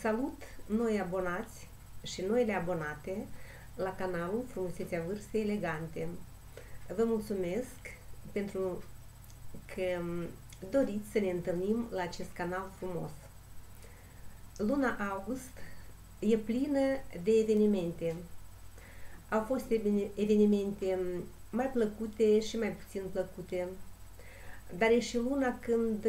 Salut noi abonați și noile abonate la canalul Frumusețea Vârstei Elegante. Vă mulțumesc pentru că doriți să ne întâlnim la acest canal frumos. Luna august e plină de evenimente. Au fost evenimente mai plăcute și mai puțin plăcute, dar e și luna când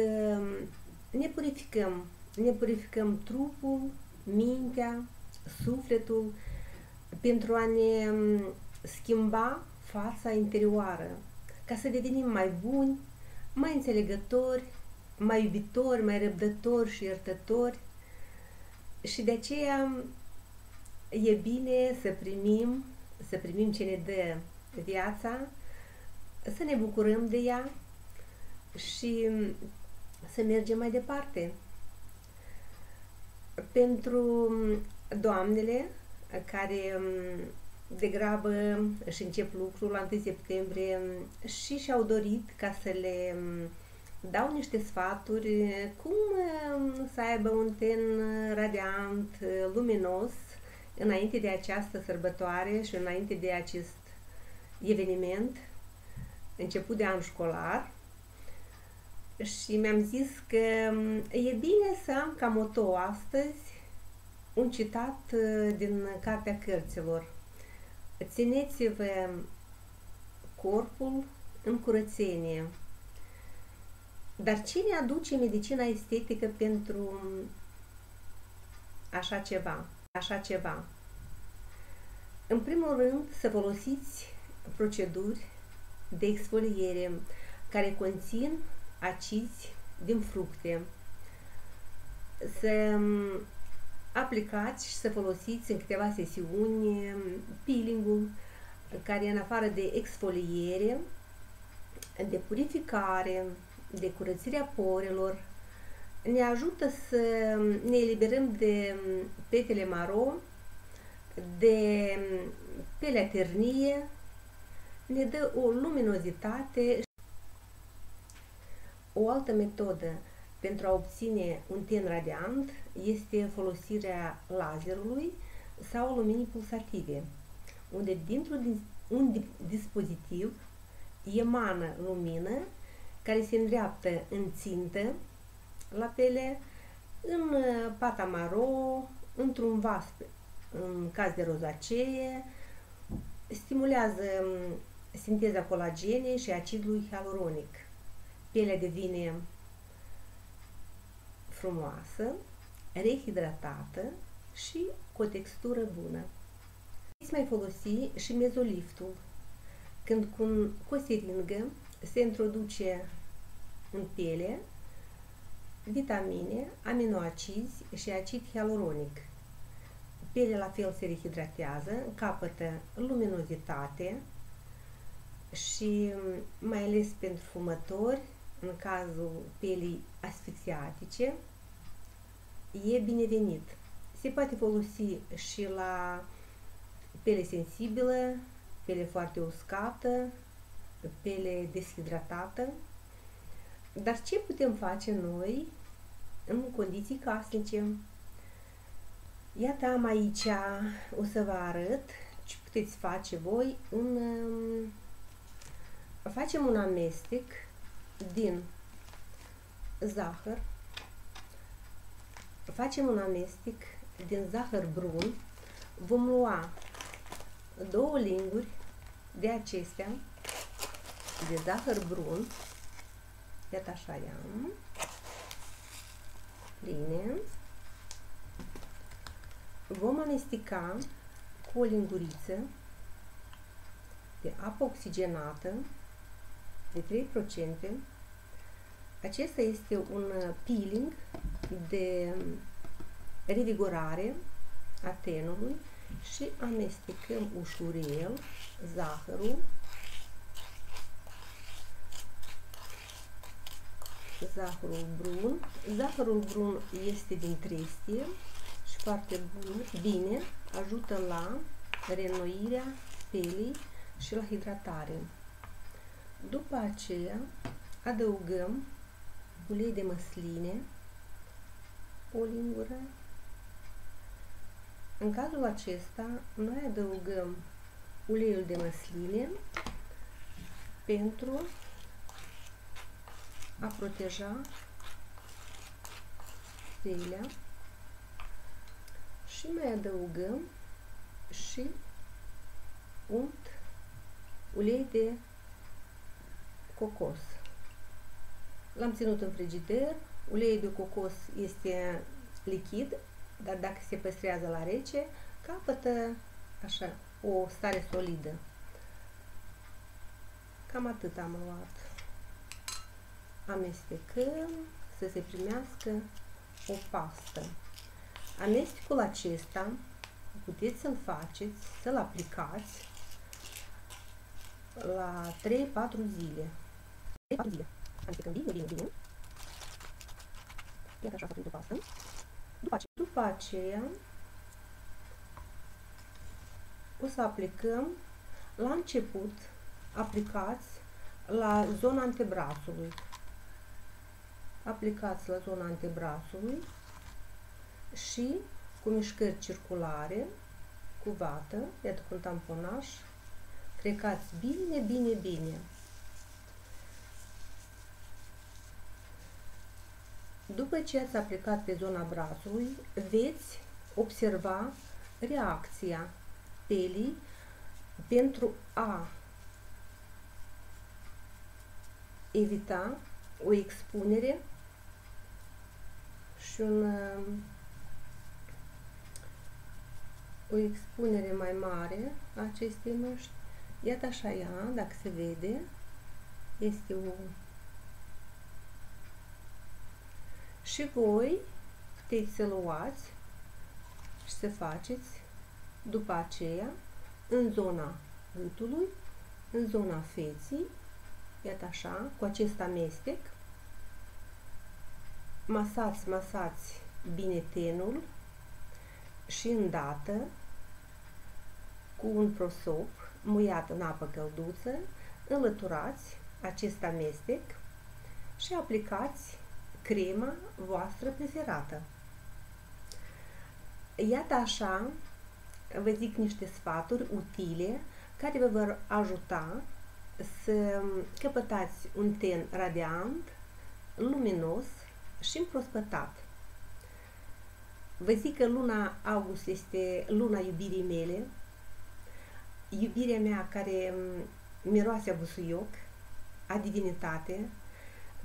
ne purificăm, ne purificăm trupul, mintea, sufletul, pentru a ne schimba fața interioară, ca să devenim mai buni, mai înțelegători, mai iubitori, mai răbdători și iertători. Și de aceea e bine să primim, să primim ce ne dă viața, să ne bucurăm de ea și să mergem mai departe. Pentru doamnele care degrabă își încep lucrul la 1 septembrie și și-au dorit ca să le dau niște sfaturi cum să aibă un ten radiant, luminos, înainte de această sărbătoare și înainte de acest eveniment, început de an școlar. Și mi-am zis că e bine să am ca moto astăzi un citat din Cartea Cărților Țineți-vă corpul în curățenie. Dar cine aduce medicina estetică pentru așa ceva? Așa ceva. În primul rând, să folosiți proceduri de exfoliere care conțin acizi din fructe. Să aplicați și să folosiți în câteva sesiuni peeling-ul care în afară de exfoliere, de purificare, de curățirea porelor, ne ajută să ne eliberăm de petele maro, de pelea ternie, ne dă o luminozitate. O altă metodă pentru a obține un ten radiant este folosirea lazerului sau luminii pulsative, unde dintr-un un dispozitiv emană lumină care se îndreaptă în țintă la pele, în pata maro, într-un vas în caz de rozacee, stimulează sinteza colagenei și acidului hialuronic. Pielea devine frumoasă, rehidratată și cu o textură bună. Puteți mai folosi și mezoliftul, când cu, cu o seringă se introduce în piele vitamine, aminoacizi și acid hialuronic. Pielea la fel se rehidratează, capătă luminozitate și mai ales pentru fumători, în cazul pielii asfixiatice, e binevenit. Se poate folosi și la pele sensibilă, pele foarte uscată, pele deshidratată. Dar ce putem face noi în condiții casnice? Iată am aici, o să vă arăt ce puteți face voi în... Facem un amestec din zahăr, facem un amestec din zahăr brun, vom lua două linguri de acestea de zahăr brun, iată așa i-am, pline, vom amesteca cu o linguriță de apă oxigenată de 3%. Acesta este un peeling de revigorare a tenului și amestecăm ușurel zahărul zahărul brun. Zahărul brun este din trestie și foarte bun, bine ajută la renoirea pelii și la hidratare. După aceea adăugăm ulei de măsline, o lingură. În cazul acesta, noi adăugăm uleiul de măsline pentru a proteja stelea și mai adăugăm și unt ulei de cocos. L-am ținut în frigider, uleiul de cocos este lichid, dar dacă se păstrează la rece, capătă așa o stare solidă. Cam atât am luat. Amestecăm să se primească o pastă. Amestecul acesta puteți să-l faceți, să-l aplicați la 3-4 zile. 3-4 zile. Amestecăm bine, bine, bine. Iată așa făcut pastă. După aceea, după aceea o să aplicăm la început, aplicați la zona antebrațului. Aplicați la zona antebrațului și cu mișcări circulare, cu vată, iată cu un tamponaj, trecați bine, bine, bine. După ce ați aplicat pe zona brațului, veți observa reacția pelii pentru a evita o expunere și un, o expunere mai mare a acestei măști. Iată așa ea, dacă se vede, este o și voi puteți să luați și să faceți după aceea în zona gâtului, în zona feții, iată așa, cu acest amestec, masați, masați bine tenul și îndată cu un prosop muiat în apă călduță, înlăturați acest amestec și aplicați crema voastră preferată. Iată așa, vă zic niște sfaturi utile care vă vor ajuta să căpătați un ten radiant, luminos și împrospătat. Vă zic că luna august este luna iubirii mele, iubirea mea care miroase a busuioc, a divinitate,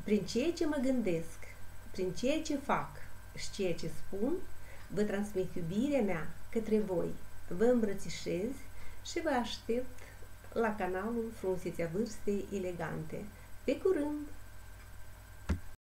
prin ceea ce mă gândesc, prin ceea ce fac și ceea ce spun, vă transmit iubirea mea către voi, vă îmbrățișez și vă aștept la canalul Frumusețea Vârstei Elegante. Pe curând!